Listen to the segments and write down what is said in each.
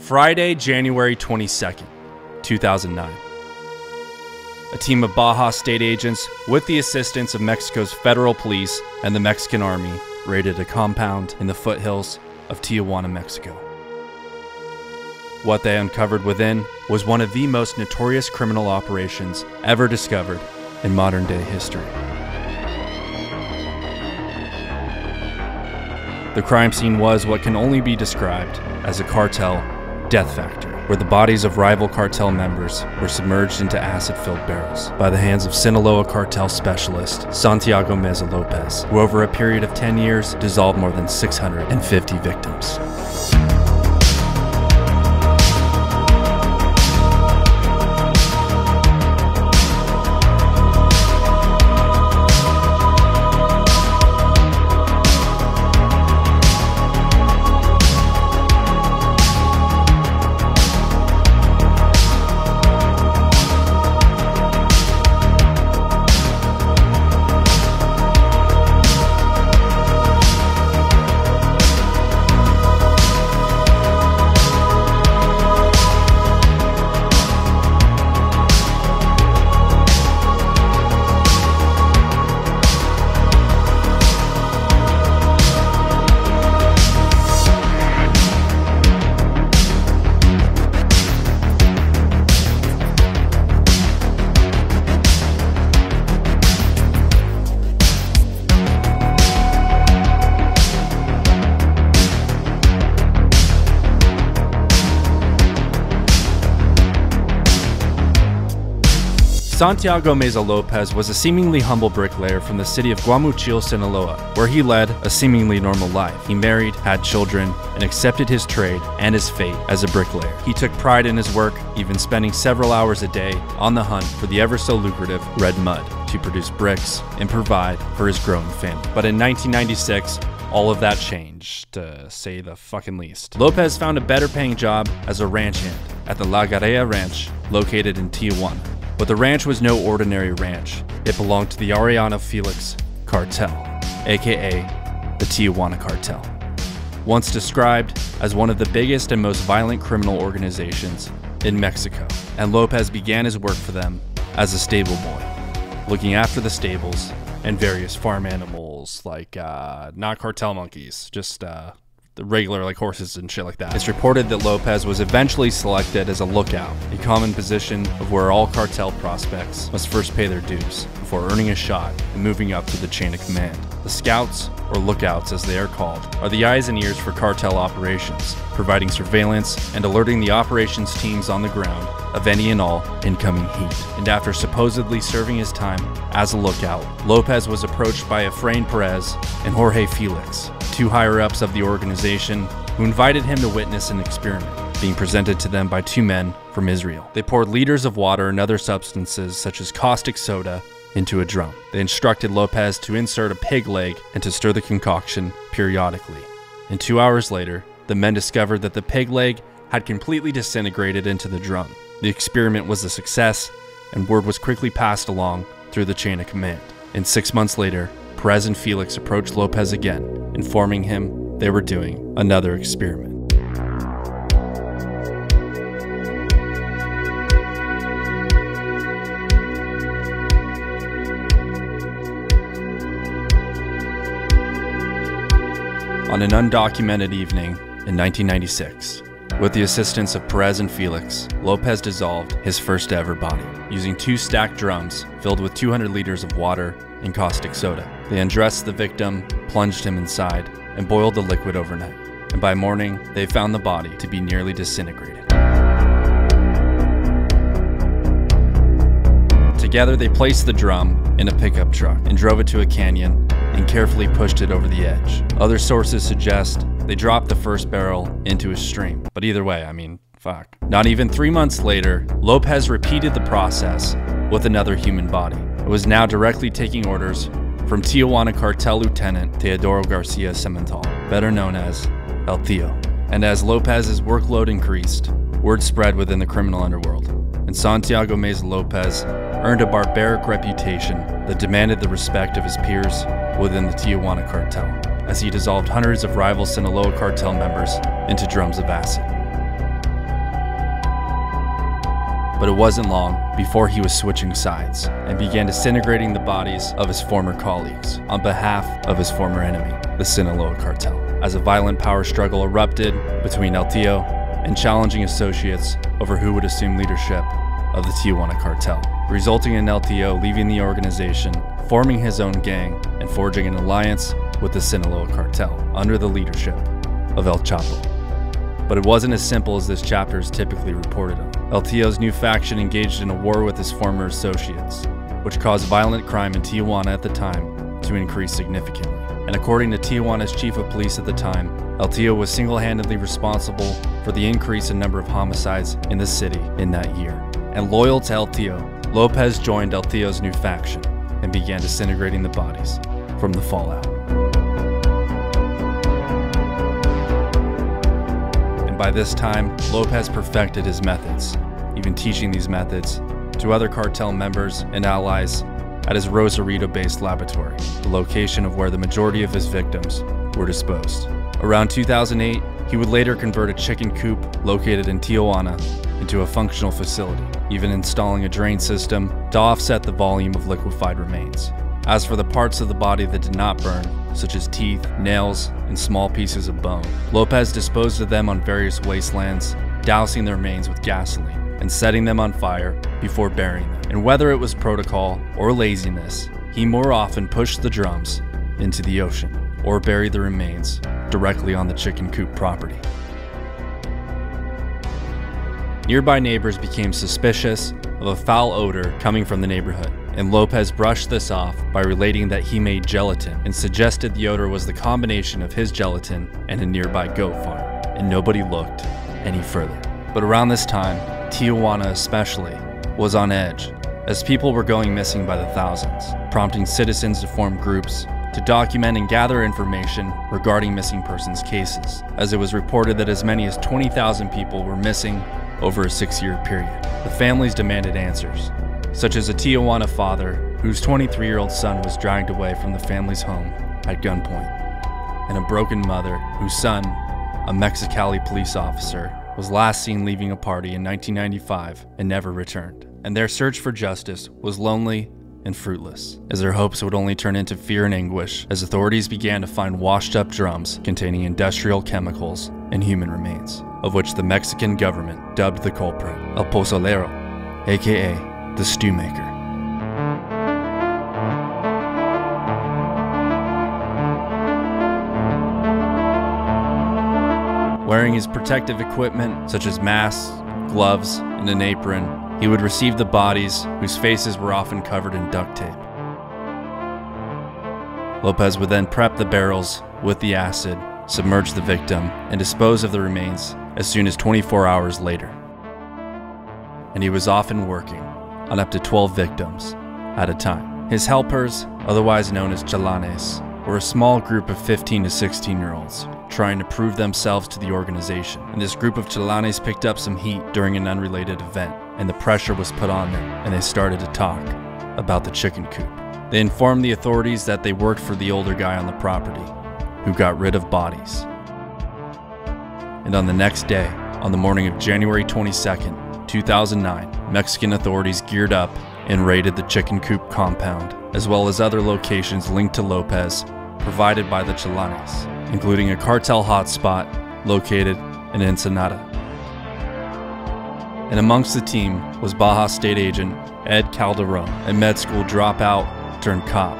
Friday, January 22nd, 2009. A team of Baja state agents, with the assistance of Mexico's federal police and the Mexican army, raided a compound in the foothills of Tijuana, Mexico. What they uncovered within was one of the most notorious criminal operations ever discovered in modern day history. The crime scene was what can only be described as a cartel death factory, where the bodies of rival cartel members were submerged into acid filled barrels by the hands of Sinaloa cartel specialist Santiago Meza Lopez, who over a period of 10 years dissolved more than 650 victims. Santiago Meza Lopez was a seemingly humble bricklayer from the city of Guamuchil, Sinaloa, where he led a seemingly normal life. He married, had children, and accepted his trade and his fate as a bricklayer. He took pride in his work, even spending several hours a day on the hunt for the ever so lucrative red mud to produce bricks and provide for his growing family. But in 1996, all of that changed, to say the fucking least. Lopez found a better paying job as a ranch hand at the La Gallera Ranch, located in Tijuana. But the ranch was no ordinary ranch. It belonged to the Arellano Felix cartel, aka the Tijuana cartel. Once described as one of the biggest and most violent criminal organizations in Mexico, and Lopez began his work for them as a stable boy, looking after the stables and various farm animals like uh, not cartel monkeys, just uh, the regular like horses and shit like that. It's reported that Lopez was eventually selected as a lookout, a common position of where all cartel prospects must first pay their dues before earning a shot and moving up to the chain of command. The scouts, or lookouts as they are called, are the eyes and ears for cartel operations, providing surveillance and alerting the operations teams on the ground of any and all incoming heat. And after supposedly serving his time as a lookout, Lopez was approached by Efrain Perez and Jorge Felix, two higher ups of the organization, who invited him to witness an experiment being presented to them by two men from Israel. They poured liters of water and other substances such as caustic soda into a drum. They instructed Lopez to insert a pig leg and to stir the concoction periodically. And two hours later, the men discovered that the pig leg had completely disintegrated into the drum. The experiment was a success, and word was quickly passed along through the chain of command. And six months later, Perez and Felix approached Lopez again, informing him they were doing another experiment. On an undocumented evening in 1996, with the assistance of Perez and Felix, Lopez dissolved his first ever body using two stacked drums filled with 200 liters of water and caustic soda. They undressed the victim, plunged him inside, and boiled the liquid overnight. And by morning, they found the body to be nearly disintegrated. Together, they placed the drum in a pickup truck and drove it to a canyon and carefully pushed it over the edge. Other sources suggest they dropped the first barrel into a stream. But either way, I mean, fuck. Not even three months later, Lopez repeated the process with another human body. Was now directly taking orders from Tijuana cartel lieutenant Teodoro Garcia Simental, better known as El Teo. And as Lopez's workload increased, word spread within the criminal underworld, and Santiago Meza Lopez earned a barbaric reputation that demanded the respect of his peers within the Tijuana cartel, as he dissolved hundreds of rival Sinaloa cartel members into drums of acid. But it wasn't long before he was switching sides and began disintegrating the bodies of his former colleagues on behalf of his former enemy, the Sinaloa cartel. As a violent power struggle erupted between El Teo and challenging associates over who would assume leadership of the Tijuana cartel, resulting in El Teo leaving the organization, forming his own gang, and forging an alliance with the Sinaloa cartel under the leadership of El Chapo. But it wasn't as simple as this chapter is typically reported on. El Teo's new faction engaged in a war with his former associates, which caused violent crime in Tijuana at the time to increase significantly. And according to Tijuana's chief of police at the time, El Teo was single-handedly responsible for the increase in number of homicides in the city in that year. And loyal to El Teo, Lopez joined El Teo's new faction and began disintegrating the bodies from the fallout. By this time, Lopez perfected his methods, even teaching these methods to other cartel members and allies at his Rosarito based laboratory, the location of where the majority of his victims were disposed. Around 2008, he would later convert a chicken coop located in Tijuana into a functional facility, even installing a drain system to offset the volume of liquefied remains. As for the parts of the body that did not burn, such as teeth, nails, and small pieces of bone. Lopez disposed of them on various wastelands, dousing their remains with gasoline and setting them on fire before burying them. And whether it was protocol or laziness, he more often pushed the drums into the ocean or buried the remains directly on the chicken coop property. Nearby neighbors became suspicious of a foul odor coming from the neighborhood and Lopez brushed this off by relating that he made gelatin and suggested the odor was the combination of his gelatin and a nearby goat farm, and nobody looked any further. But around this time, Tijuana especially was on edge, as people were going missing by the thousands, prompting citizens to form groups to document and gather information regarding missing persons cases, as it was reported that as many as 20,000 people were missing over a six year period. The families demanded answers, such as a Tijuana father whose 23 year old son was dragged away from the family's home at gunpoint, and a broken mother whose son, a Mexicali police officer, was last seen leaving a party in 1995 and never returned. And their search for justice was lonely and fruitless, as their hopes would only turn into fear and anguish as authorities began to find washed up drums containing industrial chemicals and human remains, of which the Mexican government dubbed the culprit El Pozolero, aka the stew maker. Wearing his protective equipment, such as masks, gloves, and an apron, he would receive the bodies whose faces were often covered in duct tape. Lopez would then prep the barrels with the acid, submerge the victim, and dispose of the remains as soon as 24 hours later. And he was often working on up to 12 victims at a time. His helpers, otherwise known as chalanes, were a small group of 15 to 16 year olds trying to prove themselves to the organization. And this group of chalanes picked up some heat during an unrelated event, and the pressure was put on them, and they started to talk about the chicken coop. They informed the authorities that they worked for the older guy on the property, who got rid of bodies. And on the next day, on the morning of January 22nd, 2009, Mexican authorities geared up and raided the chicken coop compound, as well as other locations linked to Lopez provided by the Chalanes, including a cartel hotspot located in Ensenada. And amongst the team was Baja State Agent Ed Calderon, a med school dropout turned cop,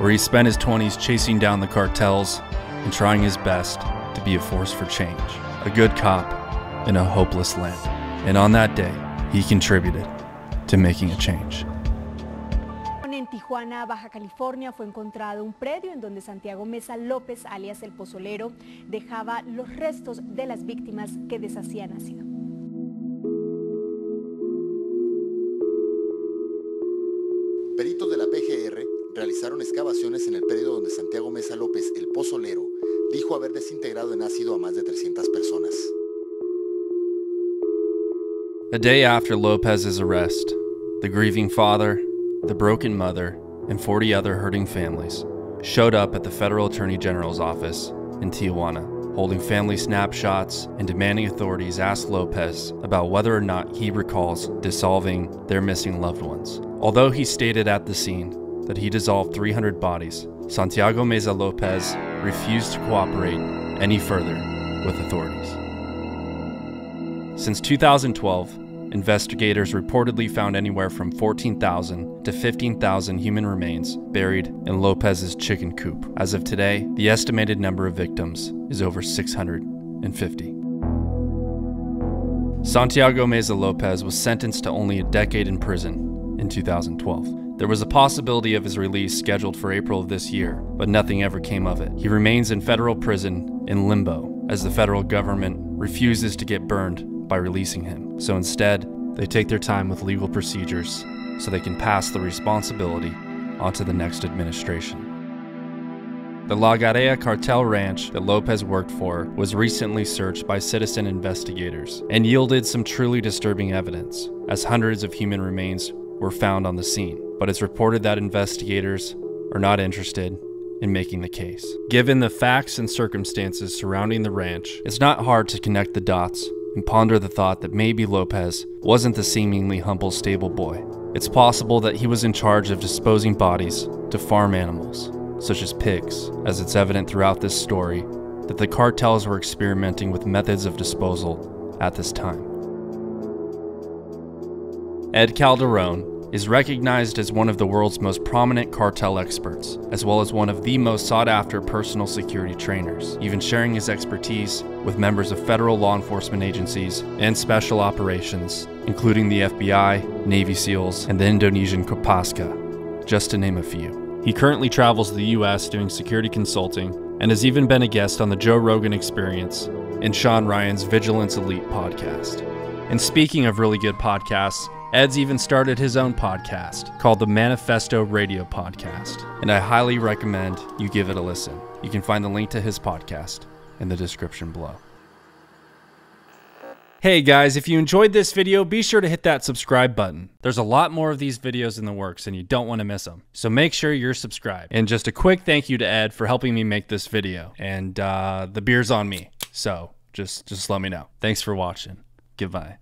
where he spent his 20s chasing down the cartels and trying his best to be a force for change. A good cop in a hopeless land. And on that day, he contributed to making a change. En Tijuana, Baja California, fue encontrado un predio en donde Santiago Mesa López, alias el Pozolero, dejaba los restos de las víctimas que deshacían nacido. Peritos de la PGR realizaron excavaciones en el predio donde Santiago Mesa López, el Pozolero, dijo haber desintegrado en ácido a más de 300 personas. A day after Lopez's arrest, the grieving father, the broken mother, and 40 other hurting families showed up at the federal attorney general's office in Tijuana holding family snapshots and demanding authorities ask Lopez about whether or not he recalls dissolving their missing loved ones. Although he stated at the scene that he dissolved 300 bodies, Santiago Meza Lopez refused to cooperate any further with authorities. Since 2012, investigators reportedly found anywhere from 14,000 to 15,000 human remains buried in Lopez's chicken coop. As of today, the estimated number of victims is over 650. Santiago Meza Lopez was sentenced to only a decade in prison in 2012. There was a possibility of his release scheduled for April of this year, but nothing ever came of it. He remains in federal prison in limbo as the federal government refuses to get burned by releasing him. So instead, they take their time with legal procedures so they can pass the responsibility onto the next administration. The La Gallera cartel ranch that Lopez worked for was recently searched by citizen investigators and yielded some truly disturbing evidence, as hundreds of human remains were found on the scene. But it's reported that investigators are not interested in making the case. Given the facts and circumstances surrounding the ranch, it's not hard to connect the dots and ponder the thought that maybe Lopez wasn't the seemingly humble stable boy. It's possible that he was in charge of disposing bodies to farm animals, such as pigs, as it's evident throughout this story that the cartels were experimenting with methods of disposal at this time. Ed Calderon is recognized as one of the world's most prominent cartel experts, as well as one of the most sought after personal security trainers, even sharing his expertise with members of federal law enforcement agencies and special operations, including the FBI, Navy SEALs, and the Indonesian Kopaska, just to name a few. He currently travels the US doing security consulting and has even been a guest on the Joe Rogan Experience and Sean Ryan's Vigilance Elite podcast. And speaking of really good podcasts, Ed's even started his own podcast called the Manifesto Radio Podcast, and I highly recommend you give it a listen. You can find the link to his podcast in the description below. Hey guys, if you enjoyed this video, be sure to hit that subscribe button. There's a lot more of these videos in the works and you don't want to miss them. So make sure you're subscribed. And just a quick thank you to Ed for helping me make this video. And uh, the beer's on me. So just, just let me know. Thanks for watching. Goodbye.